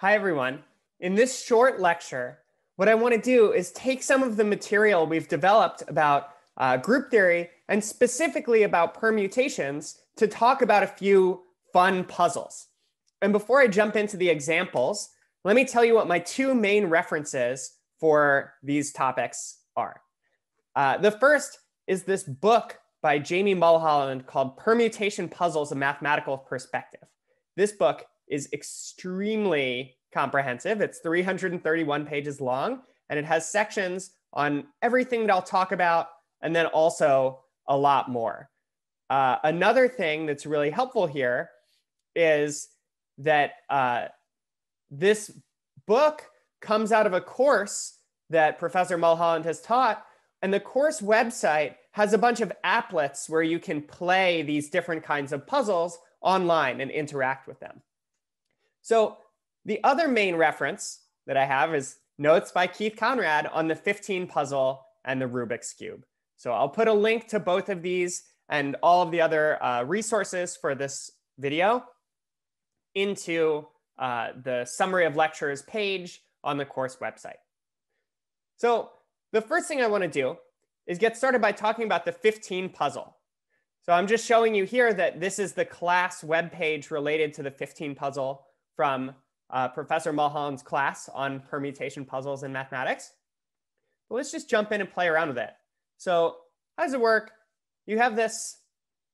Hi, everyone. In this short lecture, what I want to do is take some of the material we've developed about uh, group theory and specifically about permutations to talk about a few fun puzzles. And before I jump into the examples, let me tell you what my two main references for these topics are. Uh, the first is this book by Jamie Mulholland called Permutation Puzzles, A Mathematical Perspective. This book is extremely comprehensive. It's 331 pages long, and it has sections on everything that I'll talk about, and then also a lot more. Uh, another thing that's really helpful here is that uh, this book comes out of a course that Professor Mulholland has taught, and the course website has a bunch of applets where you can play these different kinds of puzzles online and interact with them. So the other main reference that I have is notes by Keith Conrad on the 15 puzzle and the Rubik's Cube. So I'll put a link to both of these and all of the other uh, resources for this video into uh, the summary of lectures page on the course website. So the first thing I want to do is get started by talking about the 15 puzzle. So I'm just showing you here that this is the class web page related to the 15 puzzle from uh, Professor Mulholland's class on permutation puzzles in mathematics. But let's just jump in and play around with it. So how does it work? You have this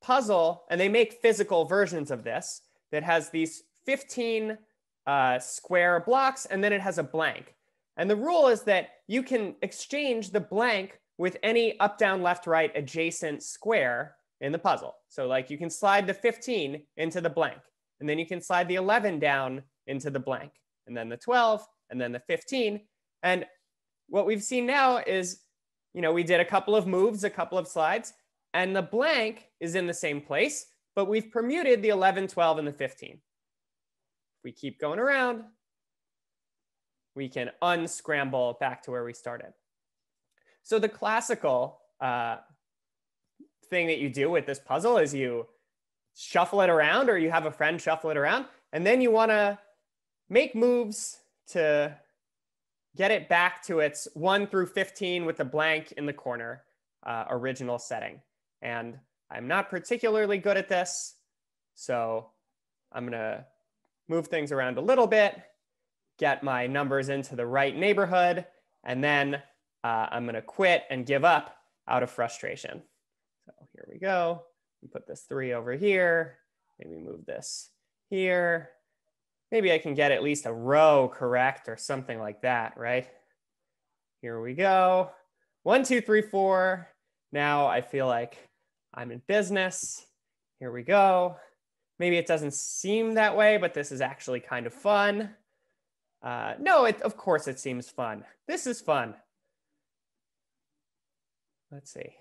puzzle, and they make physical versions of this that has these 15 uh, square blocks, and then it has a blank. And the rule is that you can exchange the blank with any up, down, left, right adjacent square in the puzzle. So like you can slide the 15 into the blank, and then you can slide the 11 down into the blank, and then the 12, and then the 15. And what we've seen now is, you know, we did a couple of moves, a couple of slides, and the blank is in the same place, but we've permuted the 11, 12, and the 15. we keep going around, we can unscramble back to where we started. So the classical uh, thing that you do with this puzzle is you shuffle it around or you have a friend shuffle it around, and then you want to make moves to get it back to its 1 through 15 with the blank in the corner uh, original setting. And I'm not particularly good at this, so I'm going to move things around a little bit, get my numbers into the right neighborhood, and then uh, I'm going to quit and give up out of frustration. So here we go. We put this three over here. Maybe move this here. Maybe I can get at least a row correct or something like that, right? Here we go. One, two, three, four. Now I feel like I'm in business. Here we go. Maybe it doesn't seem that way, but this is actually kind of fun. Uh, no, it, of course it seems fun. This is fun. Let's see.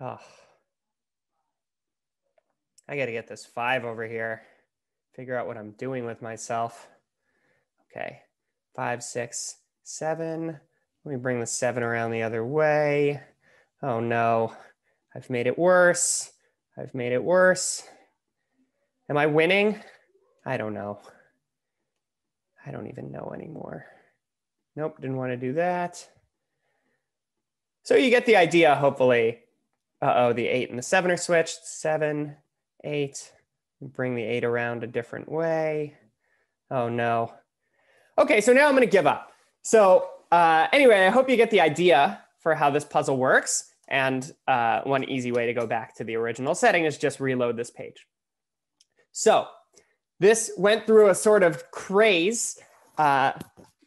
Oh, I got to get this five over here. Figure out what I'm doing with myself. Okay, five, six, seven. Let me bring the seven around the other way. Oh no, I've made it worse. I've made it worse. Am I winning? I don't know. I don't even know anymore. Nope, didn't want to do that. So you get the idea, hopefully. Uh-oh, the eight and the seven are switched. Seven, eight, bring the eight around a different way. Oh no. Okay, so now I'm gonna give up. So uh, anyway, I hope you get the idea for how this puzzle works. And uh, one easy way to go back to the original setting is just reload this page. So this went through a sort of craze uh,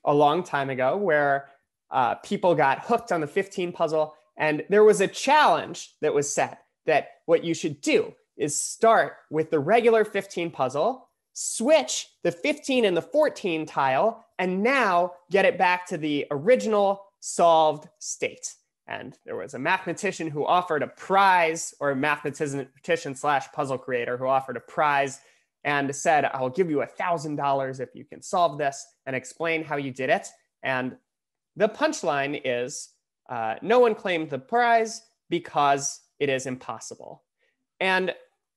a long time ago where uh, people got hooked on the 15 puzzle. And there was a challenge that was set that what you should do is start with the regular 15 puzzle, switch the 15 and the 14 tile, and now get it back to the original solved state. And there was a mathematician who offered a prize, or a mathematician slash puzzle creator who offered a prize and said, I'll give you a $1,000 if you can solve this and explain how you did it. And the punchline is uh, no one claimed the prize because it is impossible. And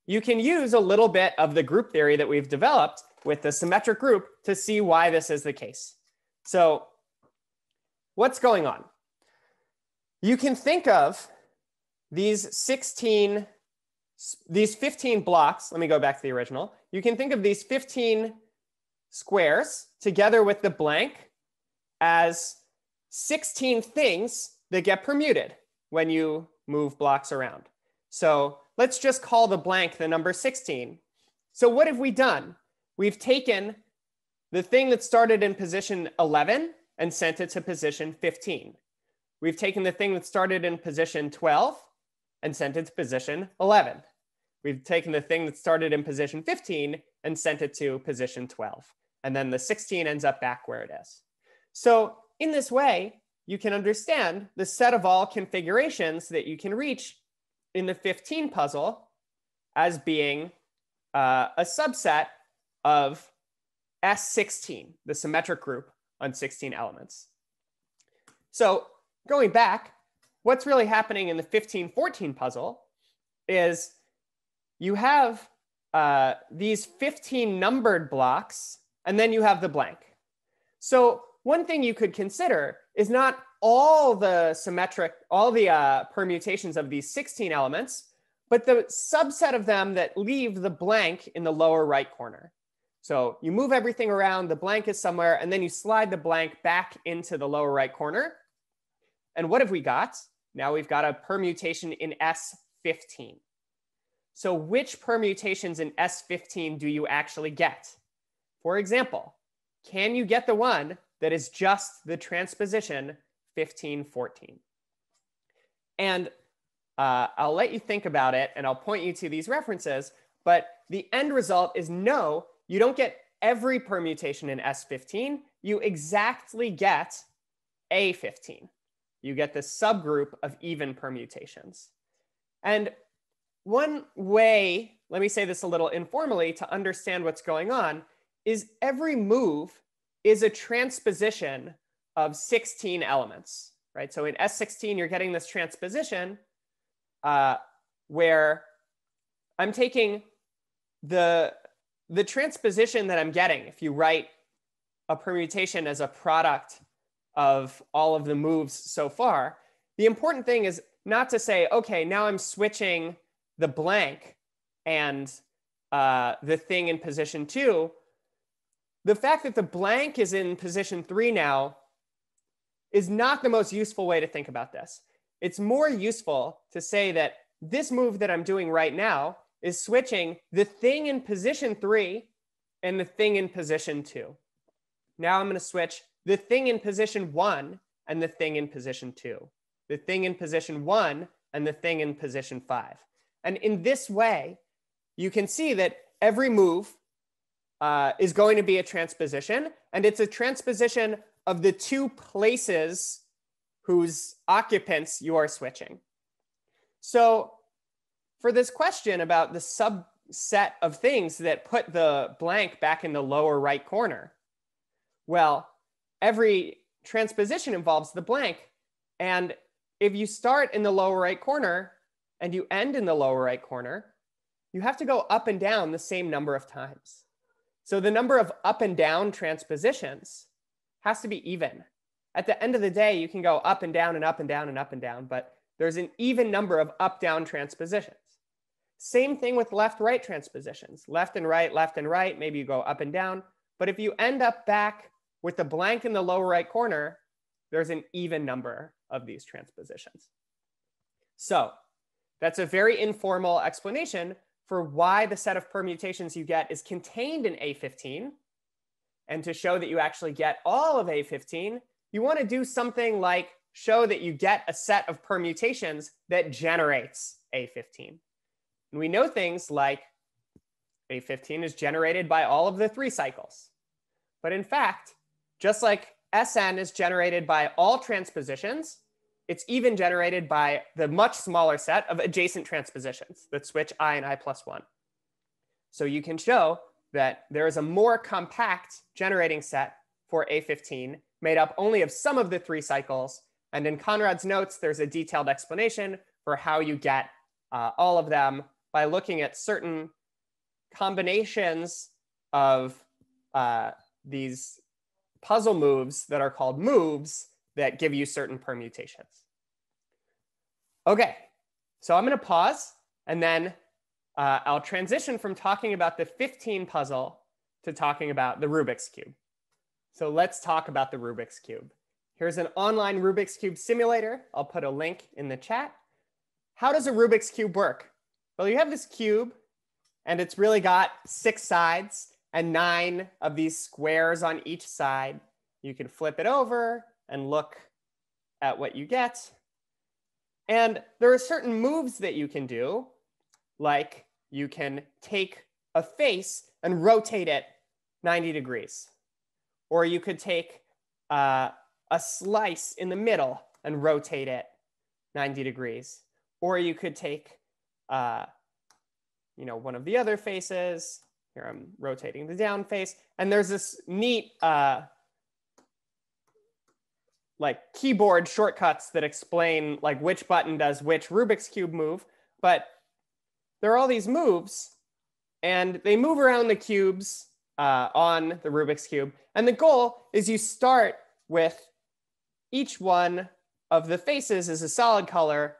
you can use a little bit of the group theory that we've developed with the symmetric group to see why this is the case. So what's going on? You can think of these 16, these 15 blocks. Let me go back to the original. You can think of these 15 squares together with the blank as 16 things that get permuted when you move blocks around. So let's just call the blank the number 16. So what have we done? We've taken the thing that started in position 11 and sent it to position 15. We've taken the thing that started in position 12 and sent it to position 11. We've taken the thing that started in position 15 and sent it to position 12. And then the 16 ends up back where it is. So in this way, you can understand the set of all configurations that you can reach in the 15 puzzle as being uh, a subset of S16, the symmetric group on 16 elements. So going back, what's really happening in the 1514 puzzle is you have uh, these 15 numbered blocks, and then you have the blank. So one thing you could consider is not all the symmetric, all the uh, permutations of these 16 elements, but the subset of them that leave the blank in the lower right corner. So you move everything around, the blank is somewhere, and then you slide the blank back into the lower right corner. And what have we got? Now we've got a permutation in S15. So which permutations in S15 do you actually get? For example, can you get the one that is just the transposition 1514. And uh, I'll let you think about it and I'll point you to these references, but the end result is no, you don't get every permutation in S15, you exactly get A15. You get the subgroup of even permutations. And one way, let me say this a little informally to understand what's going on, is every move is a transposition of 16 elements, right? So in S16, you're getting this transposition uh, where I'm taking the, the transposition that I'm getting, if you write a permutation as a product of all of the moves so far, the important thing is not to say, okay, now I'm switching the blank and uh, the thing in position two, the fact that the blank is in position three now is not the most useful way to think about this. It's more useful to say that this move that I'm doing right now is switching the thing in position three and the thing in position two. Now I'm going to switch the thing in position one and the thing in position two, the thing in position one and the thing in position five. And in this way, you can see that every move uh, is going to be a transposition, and it's a transposition of the two places whose occupants you are switching. So for this question about the subset of things that put the blank back in the lower right corner, well, every transposition involves the blank. And if you start in the lower right corner and you end in the lower right corner, you have to go up and down the same number of times. So the number of up and down transpositions has to be even. At the end of the day, you can go up and down and up and down and up and down, but there's an even number of up down transpositions. Same thing with left right transpositions. Left and right, left and right, maybe you go up and down. But if you end up back with the blank in the lower right corner, there's an even number of these transpositions. So that's a very informal explanation for why the set of permutations you get is contained in A15. And to show that you actually get all of A15, you want to do something like show that you get a set of permutations that generates A15. And we know things like A15 is generated by all of the three cycles. But in fact, just like SN is generated by all transpositions, it's even generated by the much smaller set of adjacent transpositions that switch i and i plus 1. So you can show that there is a more compact generating set for A15 made up only of some of the three cycles. And in Conrad's notes, there's a detailed explanation for how you get uh, all of them by looking at certain combinations of uh, these puzzle moves that are called moves that give you certain permutations. Okay, so I'm going to pause and then uh, I'll transition from talking about the 15 puzzle to talking about the Rubik's Cube. So let's talk about the Rubik's Cube. Here's an online Rubik's Cube simulator. I'll put a link in the chat. How does a Rubik's Cube work? Well, you have this cube and it's really got six sides and nine of these squares on each side. You can flip it over and look at what you get. And there are certain moves that you can do, like you can take a face and rotate it 90 degrees. Or you could take uh, a slice in the middle and rotate it 90 degrees. Or you could take, uh, you know, one of the other faces. Here I'm rotating the down face. And there's this neat uh, like keyboard shortcuts that explain like which button does which Rubik's Cube move. But there are all these moves and they move around the cubes uh, on the Rubik's Cube. And the goal is you start with each one of the faces is a solid color.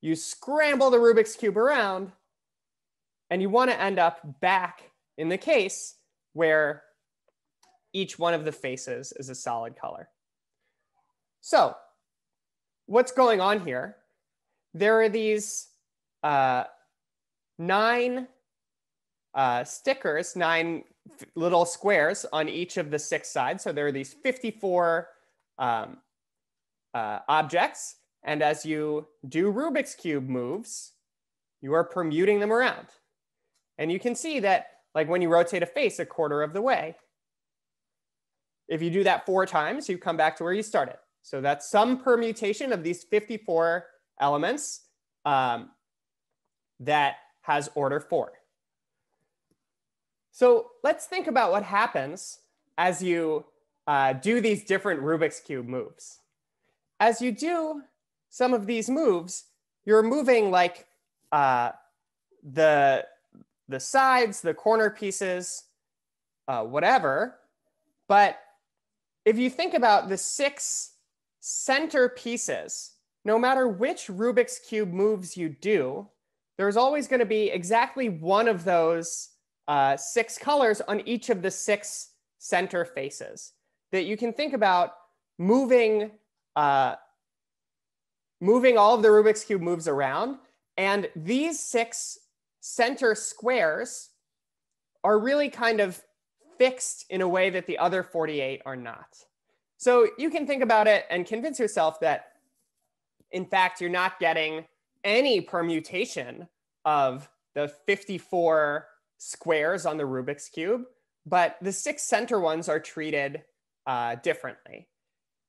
You scramble the Rubik's Cube around and you want to end up back in the case where each one of the faces is a solid color. So what's going on here? There are these uh, nine uh, stickers, nine little squares on each of the six sides. So there are these 54 um, uh, objects. And as you do Rubik's Cube moves, you are permuting them around. And you can see that like when you rotate a face a quarter of the way, if you do that four times, you come back to where you started. So that's some permutation of these 54 elements um, that has order four. So let's think about what happens as you uh, do these different Rubik's Cube moves. As you do some of these moves, you're moving like uh, the, the sides, the corner pieces, uh, whatever. But if you think about the six center pieces, no matter which Rubik's Cube moves you do, there's always going to be exactly one of those uh, six colors on each of the six center faces that you can think about moving, uh, moving all of the Rubik's Cube moves around. And these six center squares are really kind of fixed in a way that the other 48 are not. So you can think about it and convince yourself that, in fact, you're not getting any permutation of the 54 squares on the Rubik's Cube, but the six center ones are treated uh, differently.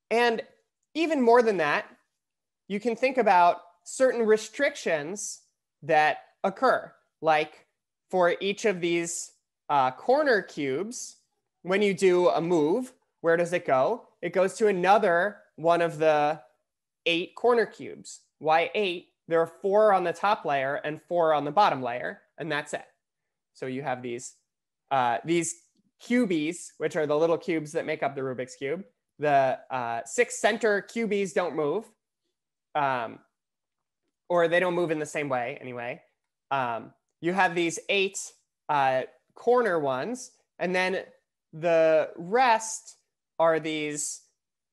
And even more than that, you can think about certain restrictions that occur, like for each of these uh, corner cubes, when you do a move, where does it go? it goes to another one of the eight corner cubes. Why eight? There are four on the top layer and four on the bottom layer, and that's it. So you have these, uh, these cubies, which are the little cubes that make up the Rubik's Cube. The uh, six center cubies don't move, um, or they don't move in the same way anyway. Um, you have these eight uh, corner ones, and then the rest are these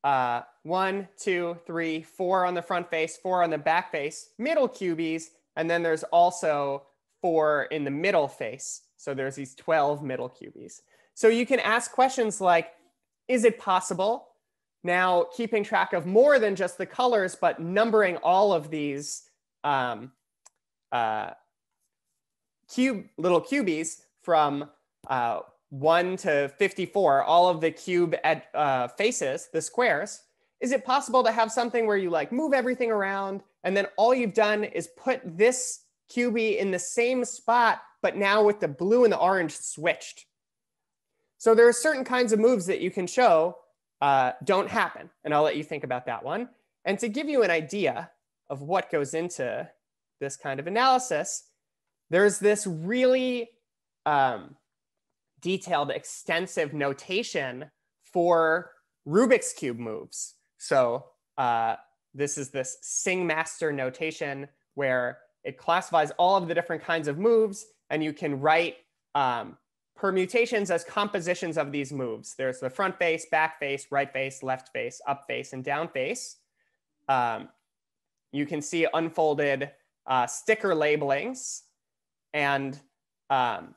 uh, one, two, three, four on the front face, four on the back face, middle cubies, and then there's also four in the middle face. So there's these 12 middle cubies. So you can ask questions like, is it possible now keeping track of more than just the colors, but numbering all of these um, uh, cube little cubies from uh, 1 to 54, all of the cube at, uh, faces, the squares, is it possible to have something where you like move everything around and then all you've done is put this cubie in the same spot, but now with the blue and the orange switched? So there are certain kinds of moves that you can show uh, don't happen. And I'll let you think about that one. And to give you an idea of what goes into this kind of analysis, there's this really um, detailed, extensive notation for Rubik's Cube moves. So uh, this is this Singmaster notation where it classifies all of the different kinds of moves and you can write um, permutations as compositions of these moves. There's the front face, back face, right face, left face, up face, and down face. Um, you can see unfolded uh, sticker labelings and um,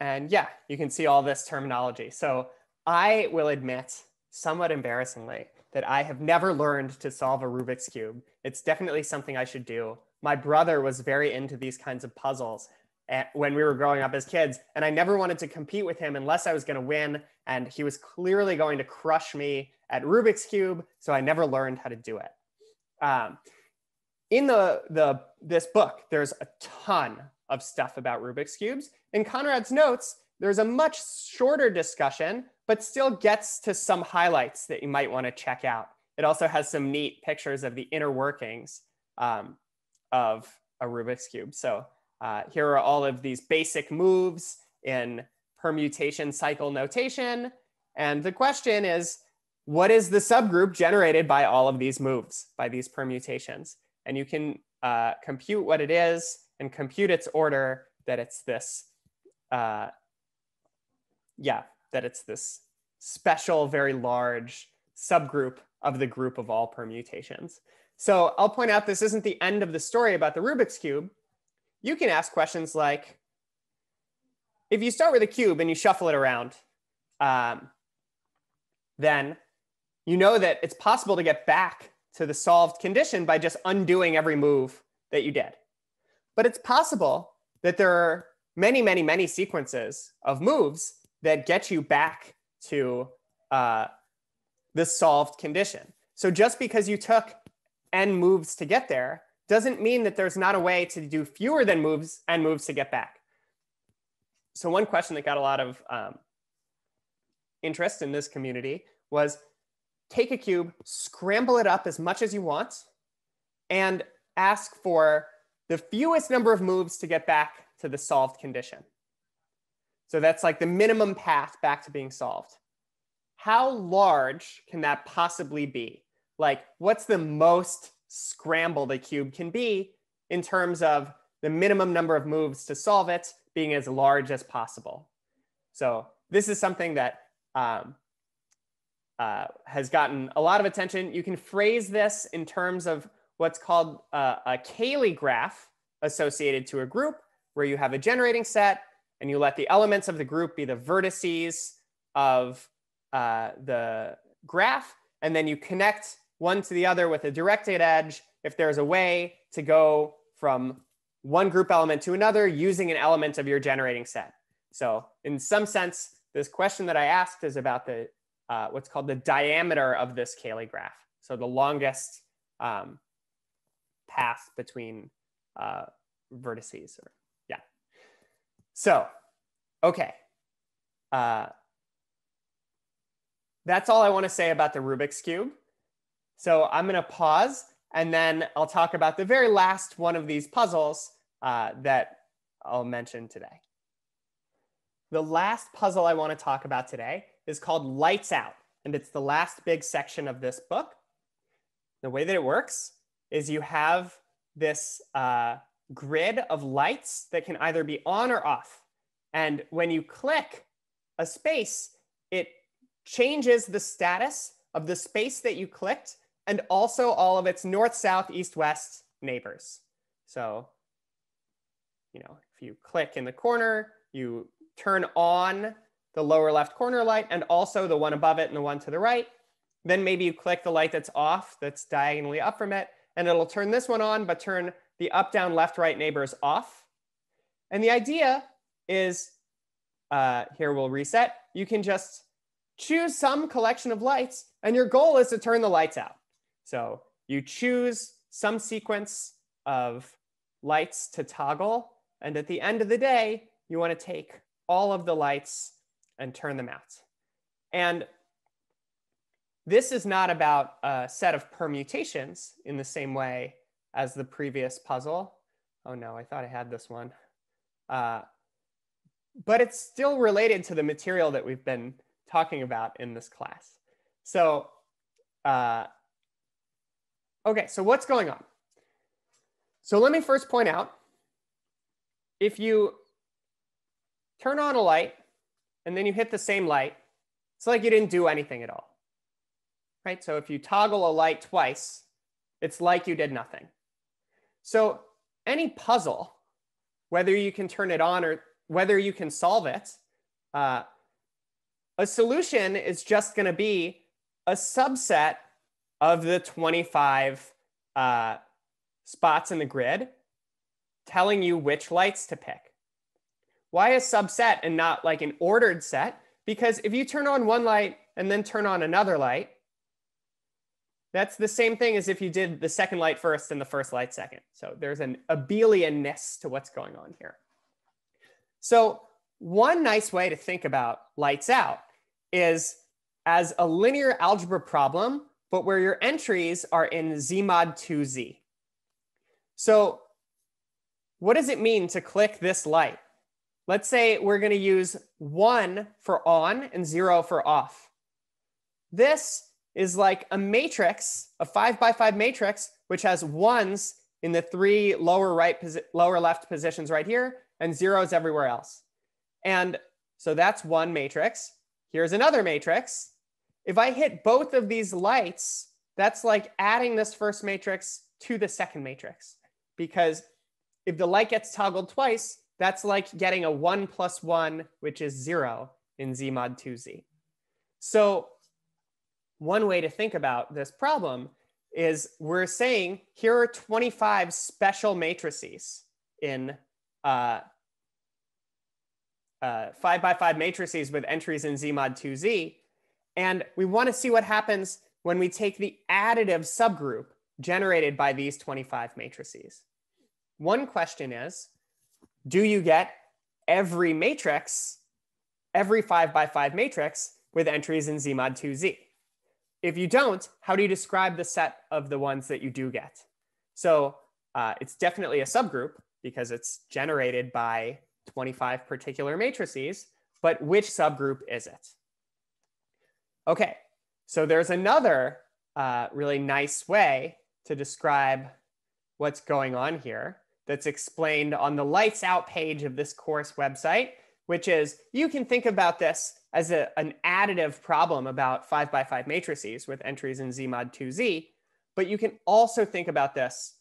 and yeah, you can see all this terminology. So I will admit, somewhat embarrassingly, that I have never learned to solve a Rubik's Cube. It's definitely something I should do. My brother was very into these kinds of puzzles when we were growing up as kids, and I never wanted to compete with him unless I was going to win. And he was clearly going to crush me at Rubik's Cube, so I never learned how to do it. Um, in the, the this book, there's a ton of stuff about Rubik's Cubes. In Conrad's notes, there's a much shorter discussion, but still gets to some highlights that you might want to check out. It also has some neat pictures of the inner workings um, of a Rubik's Cube. So uh, here are all of these basic moves in permutation cycle notation. And the question is, what is the subgroup generated by all of these moves, by these permutations? And you can uh, compute what it is and compute its order that it's this, uh, yeah, that it's this special, very large subgroup of the group of all permutations. So I'll point out this isn't the end of the story about the Rubik's Cube. You can ask questions like, if you start with a cube and you shuffle it around, um, then you know that it's possible to get back to the solved condition by just undoing every move that you did. But it's possible that there are many, many, many sequences of moves that get you back to uh, solved condition. So just because you took n moves to get there doesn't mean that there's not a way to do fewer than moves and moves to get back. So one question that got a lot of um, interest in this community was take a cube, scramble it up as much as you want, and ask for the fewest number of moves to get back to the solved condition. So that's like the minimum path back to being solved. How large can that possibly be? Like, what's the most scramble the cube can be in terms of the minimum number of moves to solve it being as large as possible? So this is something that um, uh, has gotten a lot of attention. You can phrase this in terms of what's called uh, a Cayley graph associated to a group where you have a generating set and you let the elements of the group be the vertices of uh, the graph, and then you connect one to the other with a directed edge if there's a way to go from one group element to another using an element of your generating set. So in some sense, this question that I asked is about the uh, what's called the diameter of this Cayley graph. So the longest um, path between uh, vertices. Or. So, okay. Uh, that's all I want to say about the Rubik's Cube. So I'm going to pause and then I'll talk about the very last one of these puzzles uh, that I'll mention today. The last puzzle I want to talk about today is called Lights Out, and it's the last big section of this book. The way that it works is you have this uh, grid of lights that can either be on or off. And when you click a space, it changes the status of the space that you clicked and also all of its north, south, east, west neighbors. So, you know, if you click in the corner, you turn on the lower left corner light and also the one above it and the one to the right. Then maybe you click the light that's off, that's diagonally up from it, and it'll turn this one on, but turn the up, down, left, right neighbors off. And the idea is, uh, here we'll reset. You can just choose some collection of lights and your goal is to turn the lights out. So you choose some sequence of lights to toggle. And at the end of the day, you want to take all of the lights and turn them out. And this is not about a set of permutations in the same way as the previous puzzle. Oh no, I thought I had this one. Uh, but it's still related to the material that we've been talking about in this class. So, uh, okay, so what's going on? So let me first point out, if you turn on a light and then you hit the same light, it's like you didn't do anything at all, right? So if you toggle a light twice, it's like you did nothing. So any puzzle, whether you can turn it on or whether you can solve it, uh, a solution is just going to be a subset of the 25 uh, spots in the grid telling you which lights to pick. Why a subset and not like an ordered set? Because if you turn on one light and then turn on another light, that's the same thing as if you did the second light first and the first light second. So there's an abelianness to what's going on here. So one nice way to think about lights out is as a linear algebra problem, but where your entries are in Z mod 2Z. So what does it mean to click this light? Let's say we're going to use one for on and zero for off. This is like a matrix, a five by five matrix, which has ones in the three lower right, lower left positions right here and zeros everywhere else. And so that's one matrix. Here's another matrix. If I hit both of these lights, that's like adding this first matrix to the second matrix. Because if the light gets toggled twice, that's like getting a one plus one, which is zero in Z mod 2Z. So one way to think about this problem is we're saying here are 25 special matrices in uh, uh, five by five matrices with entries in Z mod 2Z. And we want to see what happens when we take the additive subgroup generated by these 25 matrices. One question is, do you get every matrix, every five by five matrix with entries in Z mod 2Z? If you don't, how do you describe the set of the ones that you do get? So uh, it's definitely a subgroup because it's generated by 25 particular matrices, but which subgroup is it? Okay, so there's another uh, really nice way to describe what's going on here that's explained on the lights out page of this course website, which is you can think about this as a, an additive problem about five by five matrices with entries in Z mod 2Z, but you can also think about this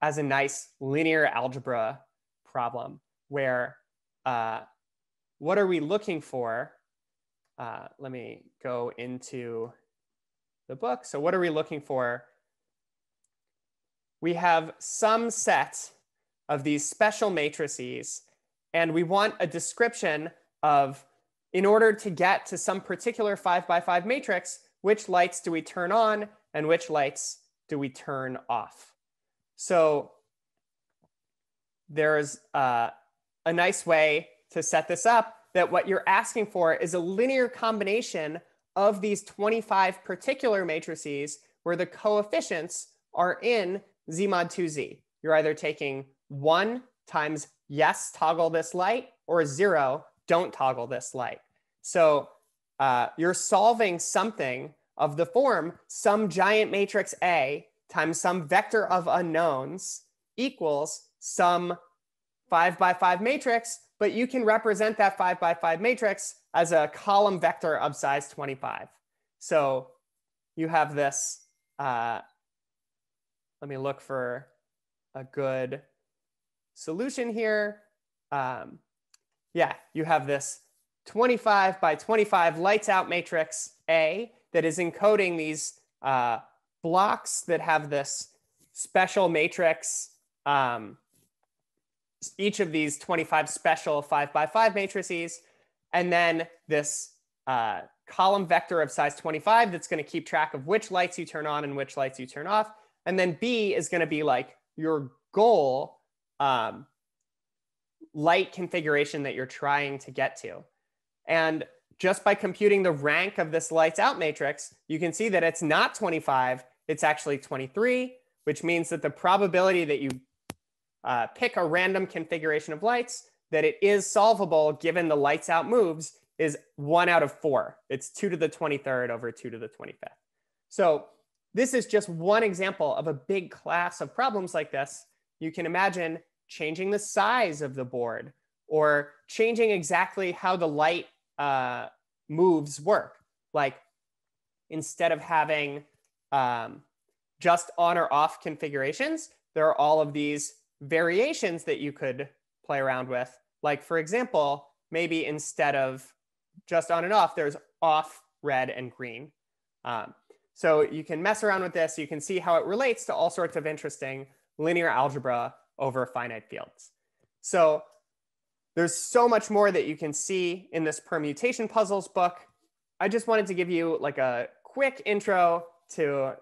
as a nice linear algebra problem where uh, what are we looking for? Uh, let me go into the book. So what are we looking for? We have some set of these special matrices, and we want a description of, in order to get to some particular five by five matrix, which lights do we turn on and which lights do we turn off? So there's uh, a nice way to set this up that what you're asking for is a linear combination of these 25 particular matrices where the coefficients are in Z mod 2Z. You're either taking one times yes, toggle this light, or zero, don't toggle this light. So uh, you're solving something of the form some giant matrix A times some vector of unknowns equals some five by five matrix, but you can represent that five by five matrix as a column vector of size 25. So you have this, uh, let me look for a good solution here. Um, yeah, you have this 25 by 25 lights out matrix A that is encoding these uh, blocks that have this special matrix um, each of these 25 special five by five matrices, and then this uh, column vector of size 25 that's going to keep track of which lights you turn on and which lights you turn off. And then B is going to be like your goal um, light configuration that you're trying to get to. And just by computing the rank of this lights out matrix, you can see that it's not 25, it's actually 23, which means that the probability that you uh, pick a random configuration of lights that it is solvable given the lights out moves is one out of four. It's two to the 23rd over two to the 25th. So this is just one example of a big class of problems like this. You can imagine changing the size of the board or changing exactly how the light uh, moves work. Like instead of having um, just on or off configurations, there are all of these variations that you could play around with. Like for example, maybe instead of just on and off, there's off, red, and green. Um, so you can mess around with this. You can see how it relates to all sorts of interesting linear algebra over finite fields. So there's so much more that you can see in this permutation puzzles book. I just wanted to give you like a quick intro to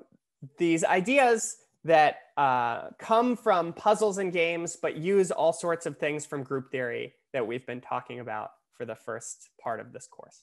these ideas that uh, come from puzzles and games, but use all sorts of things from group theory that we've been talking about for the first part of this course.